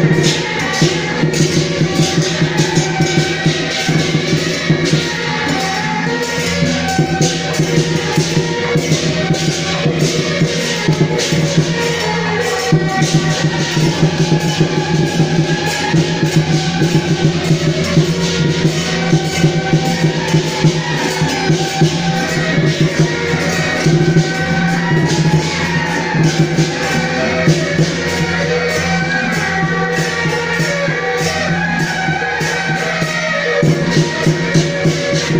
Deus.